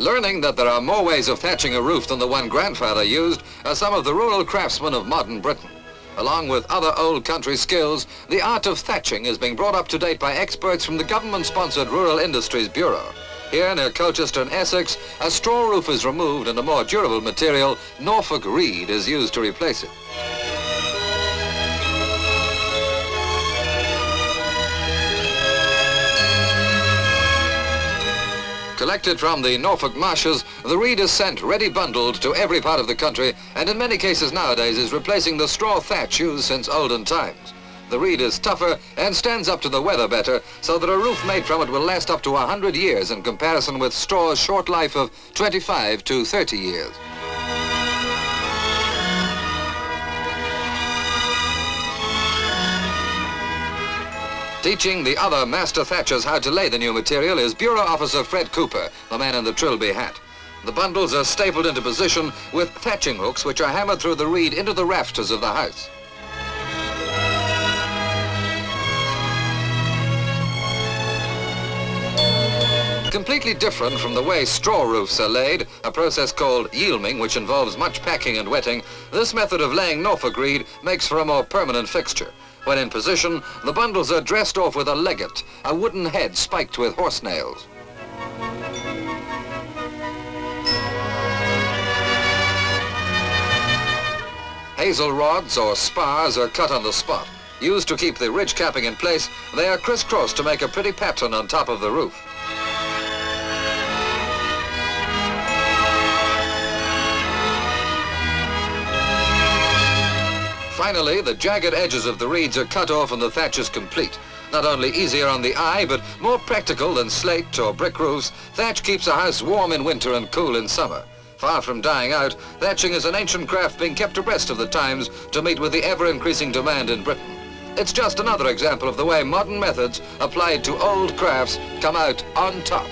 Learning that there are more ways of thatching a roof than the one grandfather used are some of the rural craftsmen of modern Britain. Along with other old country skills, the art of thatching is being brought up to date by experts from the government-sponsored Rural Industries Bureau. Here near Colchester in Essex, a straw roof is removed and a more durable material, Norfolk reed, is used to replace it. Collected from the Norfolk marshes, the reed is sent ready bundled to every part of the country and in many cases nowadays is replacing the straw thatch used since olden times. The reed is tougher and stands up to the weather better so that a roof made from it will last up to 100 years in comparison with straw's short life of 25 to 30 years. Teaching the other master thatchers how to lay the new material is Bureau Officer Fred Cooper, the man in the trilby hat. The bundles are stapled into position with thatching hooks which are hammered through the reed into the rafters of the house. Completely different from the way straw roofs are laid, a process called yealming, which involves much packing and wetting, this method of laying Norfolk reed makes for a more permanent fixture. When in position, the bundles are dressed off with a legget, a wooden head spiked with horse nails. Hazel rods or spars are cut on the spot. Used to keep the ridge capping in place, they are crisscrossed to make a pretty pattern on top of the roof. Finally, the jagged edges of the reeds are cut off and the thatch is complete. Not only easier on the eye, but more practical than slate or brick roofs, thatch keeps a house warm in winter and cool in summer. Far from dying out, thatching is an ancient craft being kept abreast of the times to meet with the ever-increasing demand in Britain. It's just another example of the way modern methods applied to old crafts come out on top.